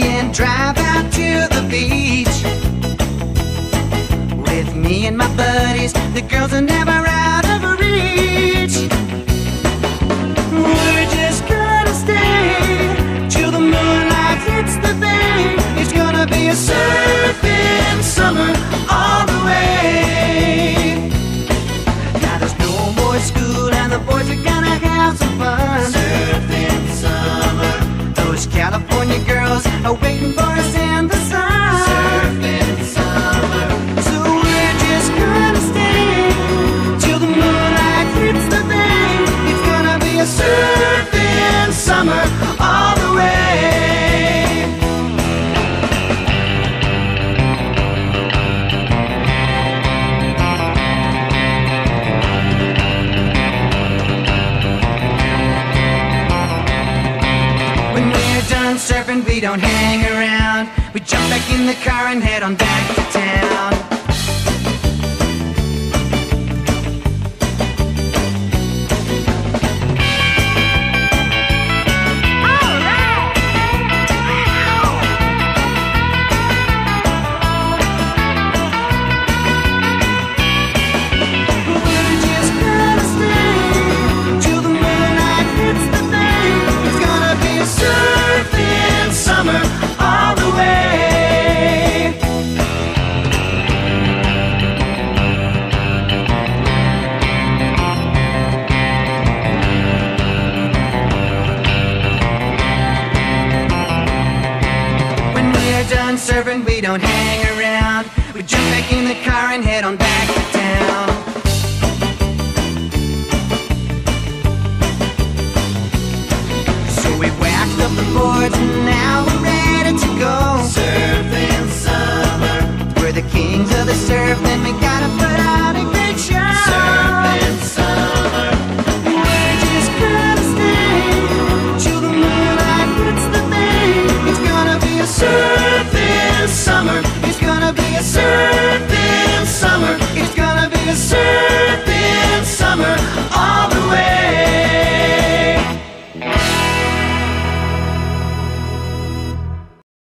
And drive out to the beach. With me and my buddies, the girls are never out of reach. We're just gonna stay till the moonlight hits the bay. It's gonna be a surfing done surfing, we don't hang around. We jump back in the car and head on back to town. surfing, we don't hang around. We jump back in the car and head on back to town. So we whacked up the boards and now we're ready to go. Surfing summer. We're the kings of the surf and we gotta put on a good show. Surfing summer. Sure.